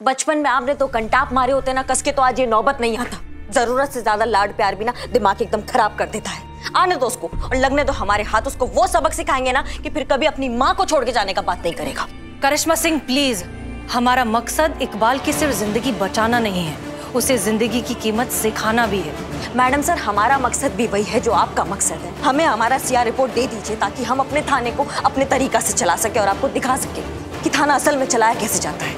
बचपन में आपने तो कंटाप मारे होते ना कस के तो आज ये नौबत नहीं आता। ज़रूरत से ज़्यादा लाड प्यार भी ना दिमाग एकदम खराब कर देता है। आने दो उसको और लगने दो हमारे हाथ उसको वो सबक सिखाएँगे ना कि फिर कभी अपनी माँ को छोड़ के जाने का बात नहीं करेगा। करिश्मा सिंह प्लीज़ हमारा मकसद इकबाल की सिर्फ़ ज़िंदगी बचाना नहीं है उसे ज़िंदगी की कीमत सिखाना भी है। मैडम सर हमारा मकसद भी वही है जो आपका मकसद है। हमें हमारा सीआर रिपोर्ट दे दीजिए ताकि हम अपने थाने को अपने तरीका से चला सके और आपको दिखा सके कि थाना असल में चलाया कैसे जाता है।